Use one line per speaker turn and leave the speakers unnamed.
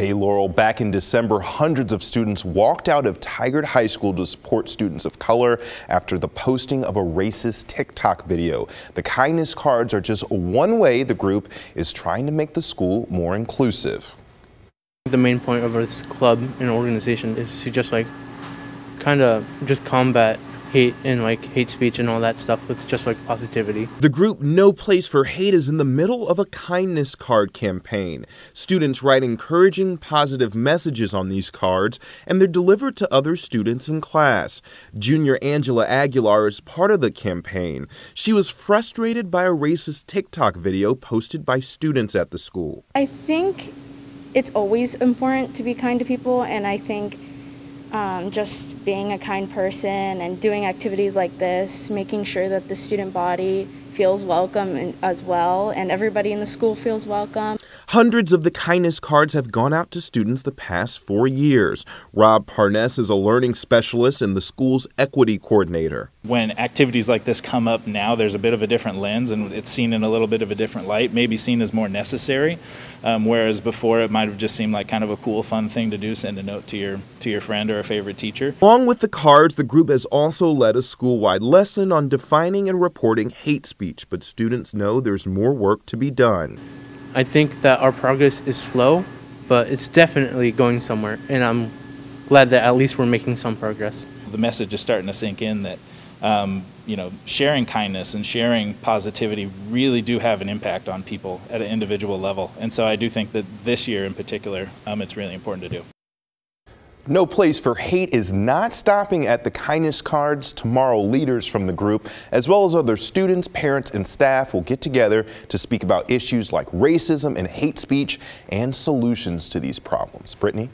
Hey Laurel, back in December, hundreds of students walked out of Tigard High School to support students of color after the posting of a racist TikTok video. The kindness cards are just one way the group is trying to make the school more inclusive.
The main point of this club and organization is to just like kind of just combat hate and like hate speech and all that stuff with just like positivity.
The group No Place for Hate is in the middle of a kindness card campaign. Students write encouraging positive messages on these cards and they're delivered to other students in class. Junior Angela Aguilar is part of the campaign. She was frustrated by a racist TikTok video posted by students at the school.
I think it's always important to be kind to people and I think um, just being a kind person and doing activities like this, making sure that the student body feels welcome as well and everybody in the school feels welcome.
Hundreds of the kindness cards have gone out to students the past four years. Rob Parness is a learning specialist and the school's equity coordinator.
When activities like this come up now, there's a bit of a different lens and it's seen in a little bit of a different light, maybe seen as more necessary. Um, whereas before it might have just seemed like kind of a cool, fun thing to do, send a note to your to your friend or a favorite teacher.
Along with the cards, the group has also led a school-wide lesson on defining and reporting hate speech, but students know there's more work to be done.
I think that our progress is slow, but it's definitely going somewhere, and I'm glad that at least we're making some progress.
The message is starting to sink in that um, you know sharing kindness and sharing positivity really do have an impact on people at an individual level, and so I do think that this year in particular, um, it's really important to do.
No Place for Hate is not stopping at the kindness cards. Tomorrow, leaders from the group, as well as other students, parents, and staff, will get together to speak about issues like racism and hate speech and solutions to these problems. Brittany?